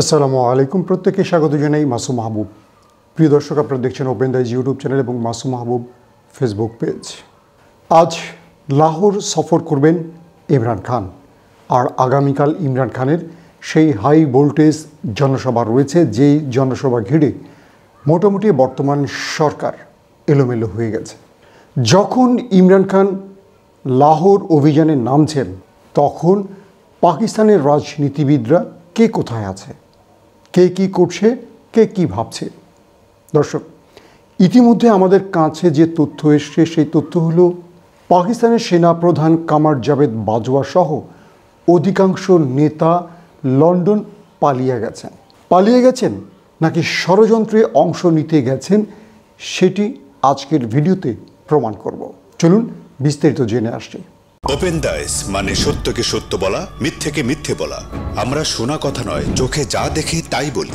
আসসালামু আলাইকুম। প্রত্যেককে স্বাগত জানাই মাসুম মাহবুব। প্রিয় দর্শক, আপনারা দেখছেন ওপেন দাইজ ইউটিউব চ্যানেল এবং মাসুম মাহবুব ফেসবুক পেজ আজ লাহোর সফর করবেন ইমরান খান। আর আগামীকাল ইমরান খানের সেই হাই ভোল্টেজ জনসভা রয়েছে, যেই জনসভা ঘিরে মোটামুটি বর্তমান সরকার এলোমেলো হয়ে গেছে। যখন ইমরান খান লাহোর অভিযানে নামছেন, তখন পাকিস্তানের রাজনীতিবিদরা কে কোথায় আছে? কে কি করছে, কে কি ভাবছে? দর্শক, ইতিমধ্যে আমাদের কাছে যে তথ্য এসছে, সেই তথ্য হলো পাকিস্তানের সেনাপ্রধান কামার জাভেদ বাজওয়া সহ অধিকাংশ নেতা লন্ডন পালিয়ে গেছেন। পালিয়ে গেছেন নাকি ষড়যন্ত্রে অংশ নিতে গেছেন, সেটি আজকের ভিডিওতে প্রমাণ করব। চলুন বিস্তারিত জেনে আসছি ওপেন দাইস মানে সত্যকে সত্য বলা, মিথ্যেকে মিথ্যে বলা। আমরা শোনা কথা নয়, চোখে যা দেখি তাই বলি।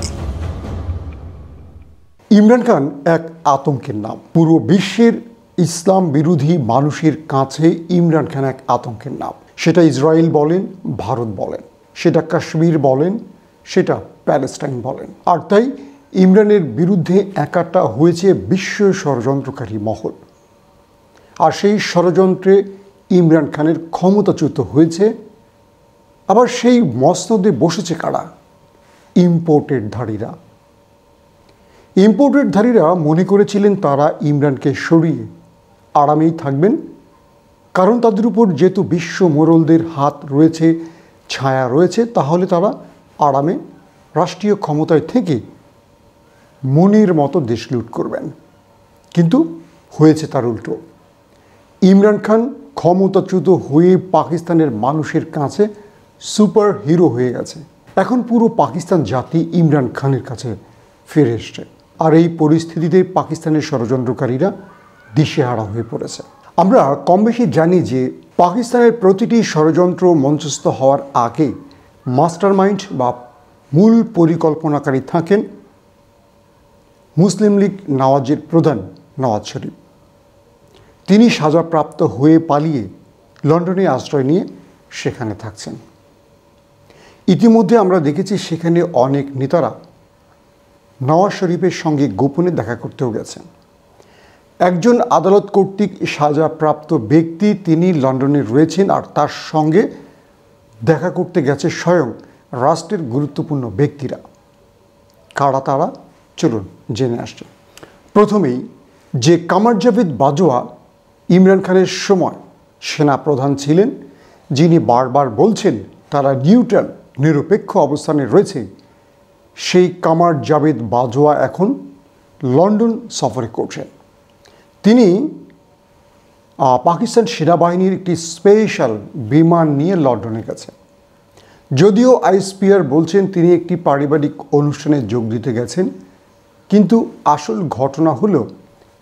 ইমরান খান এক আতঙ্কের নাম। পুরো বিশ্বের ইসলাম বিরোধী মানুষের কাছে ইমরান খান এক আতঙ্কের নাম। সেটা ইসরায়েল বলেন, ভারত বলেন। সেটা কাশ্মীর বলেন, সেটা প্যালেস্টাইন বলেন। আর তাই ইমরানের বিরুদ্ধে একাটা হয়েছে বিশ্ব ষড়যন্ত্রকারী মহল। আর সেই ষড়যন্ত্রে ইমরান খানের ক্ষমতাচ্যুত হয়েছে, আবার সেই মসনদে বসেছে কারা? ইম্পোর্টেড ধারীরা। ইম্পোর্টেড ধারীরা মনে করেছিলেন তারা ইমরানকে সরিয়ে আরামেই থাকবেন, কারণ তাদের উপর যেহেতু বিশ্ব মোরলদের হাত রয়েছে, ছায়া রয়েছে, তাহলে তারা আরামে রাষ্ট্রীয় ক্ষমতায় থেকে মনের মতো দেশ লুট করবেন। কিন্তু হয়েছে তার উল্টো। ইমরান খান ক্ষমতাচ্যুত হয়ে পাকিস্তানের মানুষের কাছে সুপার হিরো হয়ে গেছে। এখন পুরো পাকিস্তান জাতি ইমরান খানের কাছে ফিরে এসছে। আর এই পরিস্থিতিতে পাকিস্তানের ষড়যন্ত্রকারীরা দিশেহারা হয়ে পড়েছে। আমরা কম বেশি জানি যে পাকিস্তানের প্রতিটি ষড়যন্ত্র মঞ্চস্থ হওয়ার আগে মাস্টার মাইন্ড বা মূল পরিকল্পনাকারী থাকেন মুসলিম লীগ নওয়াজের প্রধান নওয়াজ শরীফ। তিনি সাজাপ্রাপ্ত হয়ে পালিয়ে লন্ডনে আশ্রয় নিয়ে সেখানে থাকছেন। ইতিমধ্যে আমরা দেখেছি সেখানে অনেক নেতারা নওয়াজ শরীফের সঙ্গে গোপনে দেখা করতেও গেছেন। একজন আদালত কর্তৃক সাজাপ্রাপ্ত ব্যক্তি তিনি লন্ডনে রয়েছেন আর তার সঙ্গে দেখা করতে গেছে স্বয়ং রাষ্ট্রের গুরুত্বপূর্ণ ব্যক্তিরা। কারা তারা? চলুন জেনে আসছে প্রথমেই যে কামার জাভেদ বাজোয়া ইমরান খানের সময় সেনা প্রধান ছিলেন, যিনি বারবার বলছেন তারা নিউট্রাল, নিরপেক্ষ অবস্থানে রয়েছে। সেই কামার জাবেদ বাজোয়া এখন লন্ডন সফরে করছেন। তিনি পাকিস্তান সেনাবাহিনীর একটি স্পেশাল বিমান নিয়ে লন্ডনে গেছেন। যদিও আইসপিআর বলছেন তিনি একটি পারিবারিক অনুষ্ঠানে যোগ দিতে গেছেন, কিন্তু আসল ঘটনা হলো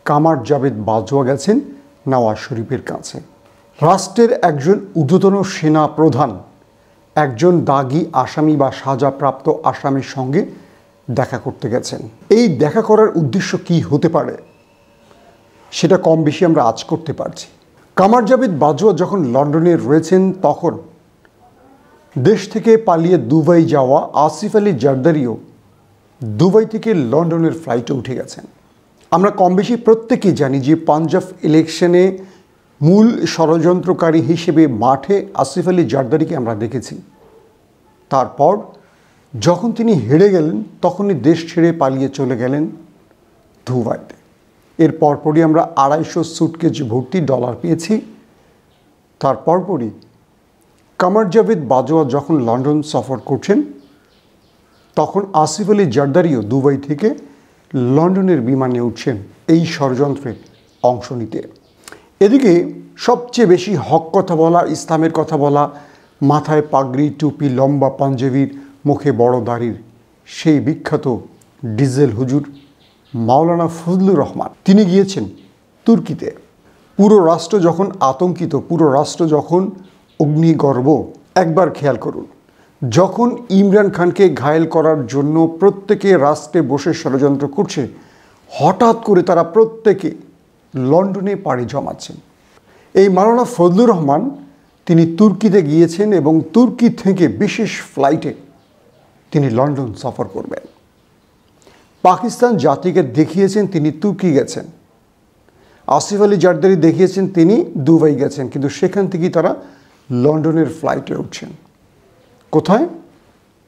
কামার জাবেদ বাজোয়া গেছেন নওয়াজ শরীফের কাছে। রাষ্ট্রের একজন ঊর্ধ্বতন সেনা প্রধান, একজন দাগি আসামি বা সাজাপ্রাপ্ত আসামির সঙ্গে দেখা করতে গেছেন। এই দেখা করার উদ্দেশ্য কি হতে পারে? সেটা কম বেশি আমরা আজ করতে পারছি। কামার জাবেদ বাজুয়া যখন লন্ডনে রয়েছেন তখন দেশ থেকে পালিয়ে দুবাই যাওয়া আসিফ আলী জারদারিও দুবাই থেকে লন্ডনের ফ্লাইটে উঠে গেছেন। আমরা কম বেশি প্রত্যেকেই জানি যে পাঞ্জাব ইলেকশনে মূল ষড়যন্ত্রকারী হিসেবে মাঠে আসিফ আলী জারদারিকে আমরা দেখেছি। তারপর যখন তিনি হেরে গেলেন, তখনই দেশ ছেড়ে পালিয়ে চলে গেলেন দুবাইতে। এর পরপরই আমরা আড়াইশো সুটকেজ ভর্তি ডলার পেয়েছি। তার পরপরই কামার জাভেদ বাজোয়া যখন লন্ডন সফর করছেন, তখন আসিফ আলী জারদারিও দুবাই থেকে লন্ডনের বিমানে উঠছেন এই ষড়যন্ত্রে অংশ নিতে। এদিকে সবচেয়ে বেশি হক কথা বলা, ইসলামের কথা বলা, মাথায় পাগড়ি, টুপি, লম্বা পাঞ্জাবির মুখে বড় দাড়ির সেই বিখ্যাত ডিজেল হুজুর মাওলানা ফজলুর রহমান। তিনি গিয়েছেন তুর্কিতে। পুরো রাষ্ট্র যখন আতঙ্কিত, পুরো রাষ্ট্র যখন অগ্নিগর্ব একবার খেয়াল করুন। যখন ইমরান খানকে ঘায়েল করার জন্য প্রত্যেকে রাষ্ট্রে বসে ষড়যন্ত্র করছে, হঠাৎ করে তারা প্রত্যেকে লন্ডনে পাড়ি জমাচ্ছেন। এই মাওলানা ফজলুর রহমান, তিনি তুর্কিতে গিয়েছেন এবং তুর্কি থেকে বিশেষ ফ্লাইটে তিনি লন্ডন সফর করবেন। পাকিস্তান জাতিকে দেখিয়েছেন তিনি তুর্কি গেছেন। আসিফ আলী জারদারি দেখিয়েছেন তিনি দুবাই গেছেন, কিন্তু সেখান থেকেই তারা লন্ডনের ফ্লাইটে উঠছেন। কোথায়?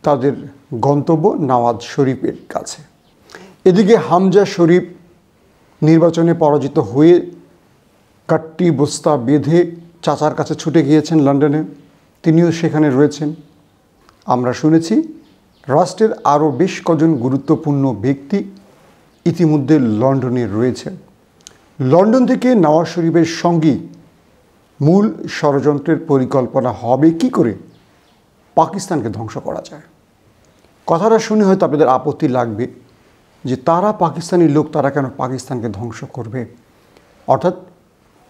তাদের গন্তব্য নওয়াজ শরীফের কাছে। এদিকে হামজা শরীফ নির্বাচনে পরাজিত হয়ে কাট্টি বস্তা বেঁধে চাচার কাছে ছুটে গিয়েছেন লন্ডনে। তিনিও সেখানে রয়েছেন। আমরা শুনেছি, রাষ্ট্রের আরও বেশ কজন গুরুত্বপূর্ণ ব্যক্তি ইতিমধ্যে লন্ডনে রয়েছেন। লন্ডন থেকে নওয়াজ শরীফের সঙ্গী মূল ষড়যন্ত্রের পরিকল্পনা হবে কি করে? পাকিস্তানকে ধ্বংস করা যায়। কথাটা শুনে হয়তো আপনাদের আপত্তি লাগবে যে তারা পাকিস্তানি লোক, তারা কেন পাকিস্তানকে ধ্বংস করবে? অর্থাৎ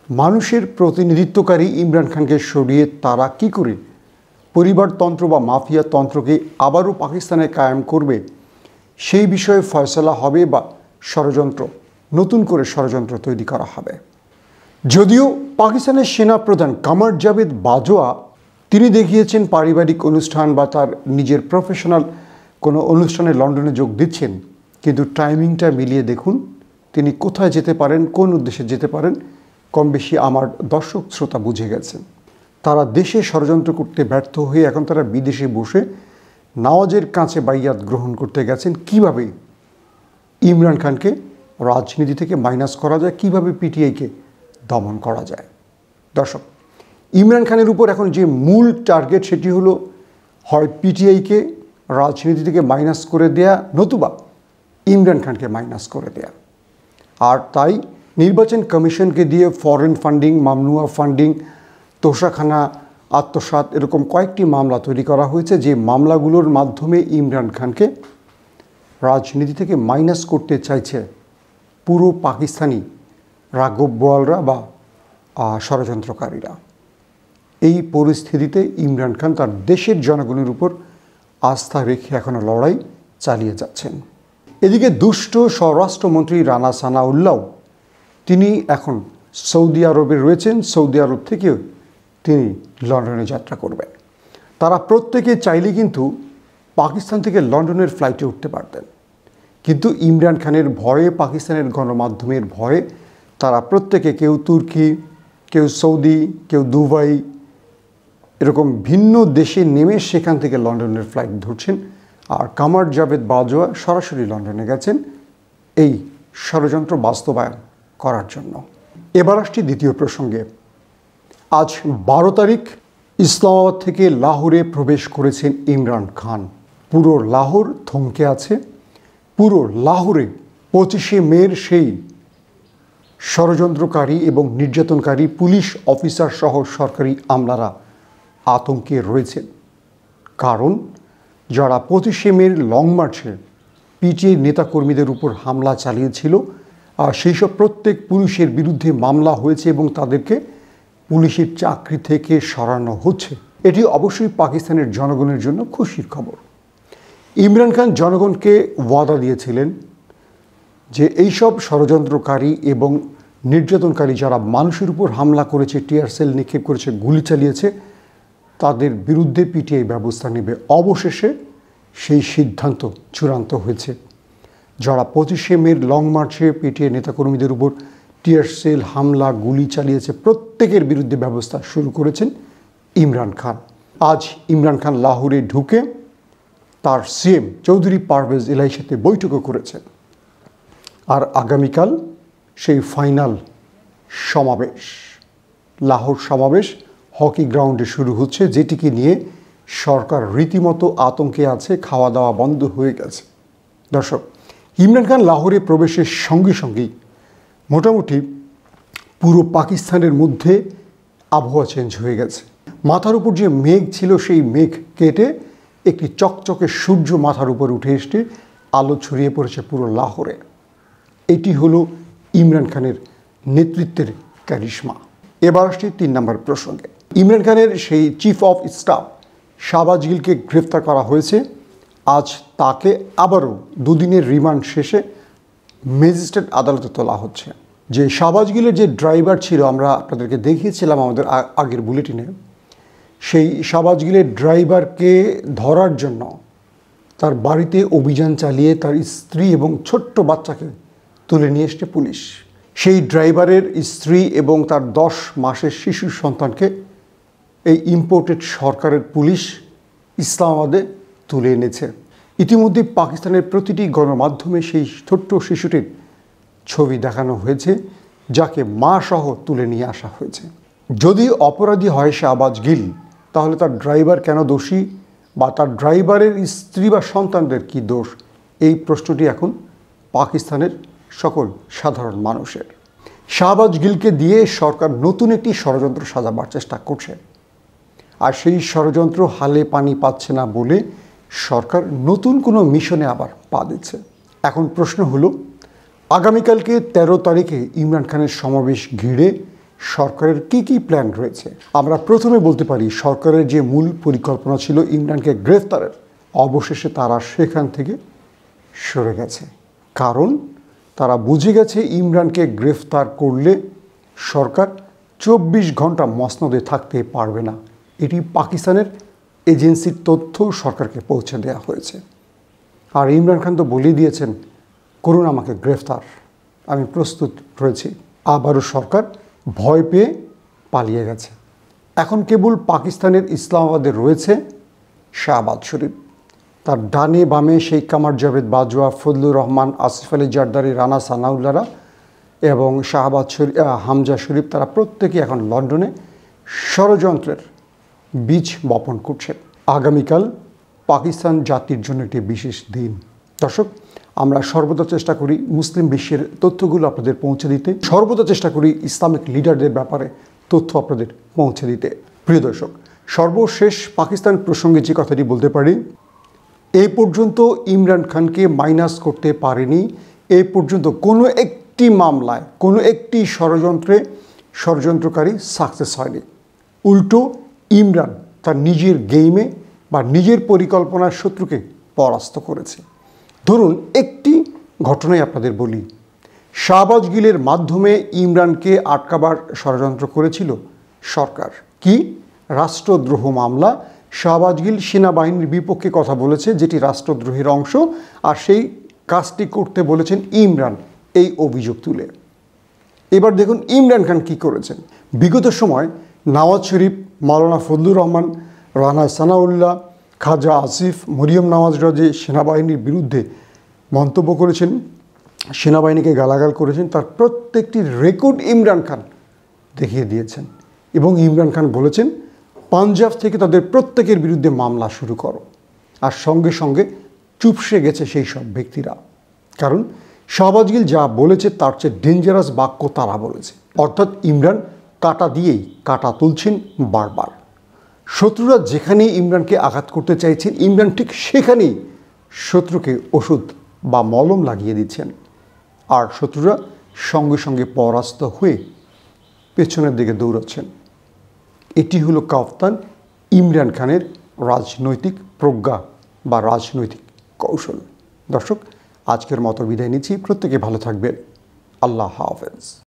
মানুষের প্রতিনিধিত্বকারী ইমরান খানকে সরিয়ে তারা কি করে? পরিবারতন্ত্র বা মাফিয়া তন্ত্রকে আবারও পাকিস্তানে কায়েম করবে? সেই বিষয়ে ফয়সলা হবে বা ষড়যন্ত্র, নতুন করে ষড়যন্ত্র তৈরি করা হবে। যদিও পাকিস্তানের সেনাপ্রধান কামার জাভেদ বাজোয়া তিনি দেখিয়েছেন পারিবারিক অনুষ্ঠান বা তার নিজের প্রফেশনাল কোনো অনুষ্ঠানে লন্ডনে যোগ দিচ্ছেন। কিন্তু টাইমিংটা মিলিয়ে দেখুন, তিনি কোথায় যেতে পারেন, কোন উদ্দেশ্যে যেতে পারেন কম বেশি আমার দর্শক শ্রোতা বুঝে গেছেন। তারা দেশে ষড়যন্ত্র করতে ব্যর্থ হয়ে এখন তারা বিদেশে বসে নওয়াজের কাছে বাইয়াত গ্রহণ করতে গেছেন। কীভাবে? ইমরান খানকে রাজনীতি থেকে মাইনাস করা যায়, কীভাবে পিটিআইকে দমন করা যায়? দর্শক ইমরান খানের উপর এখন যে মূল টার্গেট সেটি হলো হয় পিটিআইকে রাজনীতি থেকে মাইনাস করে দেয়া নতুবা ইমরান খানকে মাইনাস করে দেয়া। আর তাই নির্বাচন কমিশনকে দিয়ে ফরেন ফান্ডিং মামনুয়া ফান্ডিং তোষাখানা আত্মসাত এরকম কয়েকটি মামলা তৈরি করা হয়েছে যে মামলাগুলোর মাধ্যমে ইমরান খানকে রাজনীতি থেকে মাইনাস করতে চাইছে পুরো পাকিস্তানি রাঘব বোয়ালরা বা ষড়যন্ত্রকারীরা। এই পরিস্থিতিতে ইমরান খান তার দেশের জনগণের উপর আস্থা রেখে এখনও লড়াই চালিয়ে যাচ্ছেন। এদিকে দুষ্ট স্বরাষ্ট্রমন্ত্রী রানা সানাউল্লাহ, তিনি এখন সৌদি আরবে রয়েছেন। সৌদি আরব থেকেও তিনি লন্ডনে যাত্রা করবেন। তারা প্রত্যেকে চাইলে কিন্তু পাকিস্তান থেকে লন্ডনের ফ্লাইটে উঠতে পারতেন। কিন্তু ইমরান খানের ভয়ে, পাকিস্তানের গণমাধ্যমের ভয়ে তারা প্রত্যেকে কেউ তুর্কি, কেউ সৌদি, কেউ দুবাই এরকম ভিন্ন দেশে নেমে সেখান থেকে লন্ডনের ফ্লাইট ধরছেন। আর কামার জাভেদ বাজোয়া সরাসরি লন্ডনে গেছেন এই ষড়যন্ত্র বাস্তবায়ন করার জন্য। এবার আসছি দ্বিতীয় প্রসঙ্গে। আজ বারো তারিখ, ইসলামাবাদ থেকে লাহোরে প্রবেশ করেছেন ইমরান খান। পুরো লাহোর থমকে আছে। পুরো লাহোরে পঁচিশে মের সেই ষড়যন্ত্রকারী এবং নির্যাতনকারী পুলিশ অফিসার সহ সরকারি আমলারা আতঙ্কে রয়েছেন। কারণ, যারা পঁচিশে মের লং মার্চে পিটিআই নেতাকর্মীদের উপর হামলা চালিয়েছিল, আর সেই সব প্রত্যেক পুলিশের বিরুদ্ধে মামলা হয়েছে এবং তাদেরকে পুলিশের চাকরি থেকে সরানো হচ্ছে। এটি অবশ্যই পাকিস্তানের জনগণের জন্য খুশির খবর। ইমরান খান জনগণকে ওয়াদা দিয়েছিলেন যে এইসব ষড়যন্ত্রকারী এবং নির্যাতনকারী যারা মানুষের উপর হামলা করেছে, টিয়ার সেল নিক্ষেপ করেছে, গুলি চালিয়েছে তাদের বিরুদ্ধে পিটিআই ব্যবস্থা নেবে। অবশেষে সেই সিদ্ধান্ত চূড়ান্ত হয়েছে। যারা পঁচিশে মের লং মার্চে পিটিআই নেতাকর্মীদের উপর টিয়ার সেল হামলা, গুলি চালিয়েছে, প্রত্যেকের বিরুদ্ধে ব্যবস্থা শুরু করেছেন ইমরান খান। আজ ইমরান খান লাহোরে ঢুকে তার সিএম চৌধুরী পারভেজ এলাই সাথে বৈঠকও করেছেন। আর আগামীকাল সেই ফাইনাল সমাবেশ, লাহোর সমাবেশ হকি গ্রাউন্ডে শুরু হচ্ছে, যেটিকে নিয়ে সরকার রীতিমতো আতঙ্কে আছে খাওয়া দাওয়া বন্ধ হয়ে গেছে। দর্শক, ইমরান খান লাহোরে প্রবেশের সঙ্গে সঙ্গেই মোটামুটি পুরো পাকিস্তানের মধ্যে আবহাওয়া চেঞ্জ হয়ে গেছে। মাথার উপর যে মেঘ ছিল, সেই মেঘ কেটে একটি চকচকে সূর্য মাথার উপর উঠে এসে আলো ছড়িয়ে পড়েছে পুরো লাহোরে। এটি হলো ইমরান খানের নেতৃত্বের ক্যারিশমা। এবার আসছি তিন নম্বর প্রসঙ্গে। ইমরান খানের সেই চিফ অফ স্টাফ শাহবাজ গিলকে গ্রেফতার করা হয়েছে। আজ তাকে আবারও দুদিনের রিমান্ড শেষে ম্যাজিস্ট্রেট আদালতে তোলা হচ্ছে। যে শাহবাজ গিলের যে ড্রাইভার ছিল, আমরা আপনাদেরকে দেখিয়েছিলাম আমাদের আগের বুলেটিনে, সেই শাহবাজ গিলের ড্রাইভারকে ধরার জন্য তার বাড়িতে অভিযান চালিয়ে তার স্ত্রী এবং ছোট্ট বাচ্চাকে তুলে নিয়ে এসছে পুলিশ। সেই ড্রাইভারের স্ত্রী এবং তার দশ মাসের শিশু সন্তানকে এই ইম্পোর্টেড সরকারের পুলিশ ইসলামাবাদে তুলে এনেছে। ইতিমধ্যে পাকিস্তানের প্রতিটি গণমাধ্যমে সেই ছোট্ট শিশুটির ছবি দেখানো হয়েছে, যাকে মা সহ তুলে নিয়ে আসা হয়েছে। যদি অপরাধী হয় শাহবাজ গিল, তাহলে তার ড্রাইভার কেন দোষী বা তার ড্রাইভারের স্ত্রী বা সন্তানদের কি দোষ? এই প্রশ্নটি এখন পাকিস্তানের সকল সাধারণ মানুষের। শাহবাজ গিলকে দিয়ে সরকার নতুন একটি ষড়যন্ত্র সাজাবার চেষ্টা করছে। আর সেই ষড়যন্ত্র হালে পানি পাচ্ছে না বলে সরকার নতুন কোনো মিশনে আবার পা দিচ্ছে। এখন প্রশ্ন হলো, আগামীকালকে ১৩ তারিখে ইমরান খানের সমাবেশ ঘিরে সরকারের কি কি প্ল্যান রয়েছে? আমরা প্রথমে বলতে পারি, সরকারের যে মূল পরিকল্পনা ছিল ইমরানকে গ্রেফতারের, অবশেষে তারা সেখান থেকে সরে গেছে। কারণ তারা বুঝে গেছে ইমরানকে গ্রেফতার করলে সরকার চব্বিশ ঘণ্টা মসনদে থাকতে পারবে না। এটি পাকিস্তানের এজেন্সির তথ্য সরকারকে পৌঁছে দেওয়া হয়েছে। আর ইমরান খান তো বলে দিয়েছেন করুন আমাকে গ্রেফতার। আমি প্রস্তুত রয়েছি। আবারও সরকার ভয় পেয়ে পালিয়ে গেছে। এখন কেবল পাকিস্তানের ইসলামাবাদে রয়েছে শাহবাজ শরীফ। তার ডানে বামে শেখ কামার জাভেদ বাজওয়া, ফজলুর রহমান, আসিফ আলী জারদারি, রানা সানাউল্লারা এবং শাহবাজ শরীফ হামজা শরীফ, তারা প্রত্যেকে এখন লন্ডনে ষড়যন্ত্রের বীজ বপন করছে আগামীকাল পাকিস্তান জাতির জন্য একটি বিশেষ দিন। দর্শক, আমরা সর্বদা চেষ্টা করি মুসলিম বিশ্বের তথ্যগুলো আপনাদের পৌঁছে দিতে। সর্বদা চেষ্টা করি ইসলামিক লিডারদের ব্যাপারে তথ্য আপনাদের পৌঁছে দিতে। প্রিয় দর্শক, সর্বশেষ পাকিস্তান প্রসঙ্গে যে কথাটি বলতে পারি, এ পর্যন্ত ইমরান খানকে মাইনাস করতে পারেনি। এ পর্যন্ত কোনো একটি মামলায়, কোনো একটি ষড়যন্ত্রে ষড়যন্ত্রকারী সাকসেস হয়নি। উল্টো ইমরান তার নিজের গেইমে বা নিজের পরিকল্পনার শত্রুকে পরাস্ত করেছে। ধরুন, একটি ঘটনাই আপনাদের বলি। শাহবাজ গিলের মাধ্যমে ইমরানকে আটকাবার ষড়যন্ত্র করেছিল সরকার। কি? রাষ্ট্রদ্রোহ মামলা। শাহবাজ গিল সেনাবাহিনীর বিপক্ষে কথা বলেছে, যেটি রাষ্ট্রদ্রোহের অংশ, আর সেই কাজটি করতে বলেছেন ইমরান এই অভিযোগ তুলে। এবার দেখুন, ইমরান খান কি করেছেন। বিগত সময় নওয়াজ শরীফ মাওলানা ফজলুর রহমান, রানা সানাউল্লাহ, খাজা আসিফ, মরিয়ম নওয়াজ রাজে সেনাবাহিনীর বিরুদ্ধে মন্তব্য করেছেন, সেনাবাহিনীকে গালাগাল করেছেন, তার প্রত্যেকটি রেকর্ড ইমরান খান দেখিয়ে দিয়েছেন এবং ইমরান খান বলেছেন, পাঞ্জাব থেকে তাদের প্রত্যেকের বিরুদ্ধে মামলা শুরু করো। আর সঙ্গে সঙ্গে চুপসে গেছে সেই সব ব্যক্তিরা। কারণ শাহবাজগিল যা বলেছে, তার চেয়ে ডেঞ্জারাস বাক্য তারা বলেছে। অর্থাৎ ইমরান কাটা দিয়েই কাটা তুলছেন বারবার। শত্রুরা যেখানেই ইমরানকে আঘাত করতে চাইছেন, ইমরান ঠিক সেখানেই শত্রুকে ওষুধ বা মলম লাগিয়ে দিচ্ছেন। আর শত্রুরা সঙ্গে সঙ্গে পরাস্ত হয়ে পেছনের দিকে দৌড়াচ্ছেন। এটি হলো কাফতান ইমরান খানের রাজনৈতিক প্রজ্ঞা বা রাজনৈতিক কৌশল। দর্শক, আজকের মতো বিদায় নিচ্ছি। প্রত্যেকে ভালো থাকবেন। আল্লাহ হাফেজ।